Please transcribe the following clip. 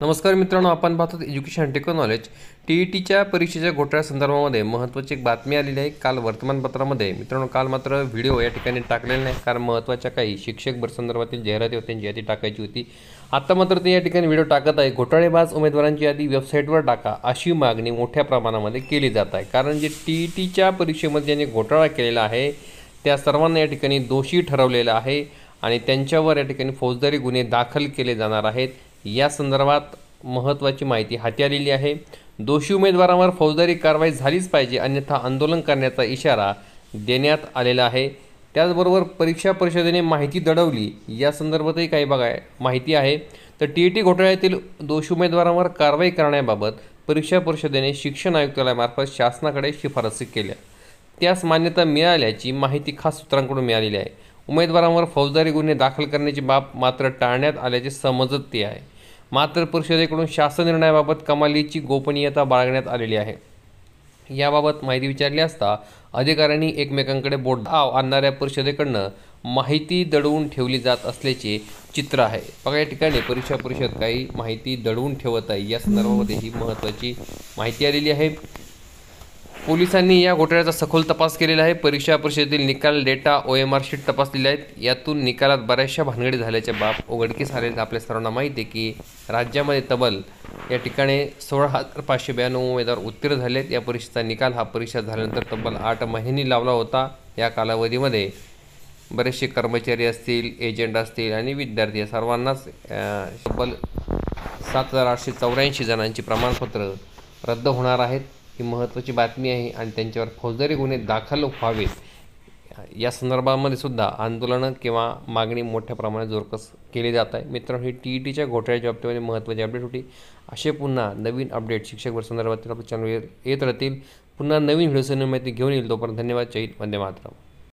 नमस्कार मित्रांनो आपण पाहतो एज्युकेशन टेक्नॉलॉज टी ई टीच्या परीक्षेच्या घोटाळ्या संदर्भामध्ये महत्त्वाची एक बातमी आलेली आहे. काल वर्तमानपत्रामध्ये मित्रांनो काल मात्र व्हिडिओ या ठिकाणी टाकलेला नाही कारण महत्त्वाच्या काही शिक्षक भर संदर्भातील जाहिराती होत्या त्यांची यादी टाकायची होती. आता मात्र ते या ठिकाणी व्हिडिओ टाकत आहे. घोटाळेबाज उमेदवारांची यादी वेबसाईटवर टाका अशी मागणी मोठ्या प्रमाणामध्ये केली जात आहे. कारण जे टी ई टीच्या परीक्षेमध्ये ज्यांनी घोटाळा केलेला आहे त्या सर्वांना या ठिकाणी दोषी ठरवलेलं आहे आणि त्यांच्यावर या ठिकाणी फौजदारी गुन्हे दाखल केले जाणार आहेत. या संदर्भात महत्त्वाची माहिती हाती आलेली आहे. दोषी उमेदवारांवर फौजदारी कारवाई झालीच पाहिजे अन्यथा आंदोलन करण्याचा इशारा देण्यात आलेला आहे. त्याचबरोबर परीक्षा परिषदेने माहिती दडवली या संदर्भातही काही बघाय माहिती आहे. तर टी ई टी घोटाळ्यातील दोषी उमेदवारांवर कारवाई करण्याबाबत परीक्षा परिषदेने शिक्षण आयुक्तालयामार्फत शासनाकडे शिफारसी केल्या. त्यास मान्यता मिळाल्याची माहिती खास सूत्रांकडून मिळालेली आहे. उमेदवारांवर फौजदारी गुन्हे दाखल करण्याची बाब मात्र टाळण्यात आल्याचे समजत ते आहे. मात्र परिषदेकडून शासन निर्णयाबाबत कमालीची गोपनीयता बाळगण्यात आलेली आहे. याबाबत माहिती विचारली असता अधिकाऱ्यांनी एकमेकांकडे बोट आव आणणाऱ्या परिषदेकडनं माहिती दडवून ठेवली जात असल्याचे चित्र आहे. बघा या ठिकाणी परीक्षा परिषद काही माहिती दडवून ठेवत आहे. या संदर्भामध्ये ही महत्त्वाची माहिती आलेली आहे. पोलिसांनी या घोटाळ्याचा सखोल तपास केलेला आहे. परीक्षा परिषदेतील निकाल data O M R sheet तपासलेल्या आहेत. यातून निकालात बऱ्याचशा भानगडी झाल्याच्या बाब उघडकीस आलेल्या आपल्या सर्वांना माहिती आहे की राज्यामध्ये तब्बल या ठिकाणी सोळा हजार पाचशे ब्याण्णव उमेदवार उत्तीर्ण झाले आहेत या परीक्षेचा निकाल हा परीक्षा झाल्यानंतर तब्बल आठ महिने लावला होता. या कालावधीमध्ये बरेचसे कर्मचारी असतील एजंट असतील आणि विद्यार्थी या सर्वांनाच तब्बल सात हजार आठशे चौऱ्याऐंशी जणांची प्रमाणपत्र रद्द होणार आहेत. ही महत्त्वाची बातमी आहे आणि त्यांच्यावर फौजदारी गुन्हे दाखल व्हावेत. या संदर्भामध्ये सुद्धा आंदोलनं किंवा मागणी मोठ्या प्रमाणात जोरकस केली जात आहे. मित्रांनो ही टी ई टीच्या घोटाळ्याच्या बाबतीमध्ये महत्त्वाची अपडेट होती. असे पुन्हा नवीन अपडेट शिक्षक संदर्भातील आपल्या चॅनल येत राहतील. पुन्हा नवीन व्हिडिओ माहिती घेऊन येईल तोपर्यंत धन्यवाद. चैत वंदे मातरम.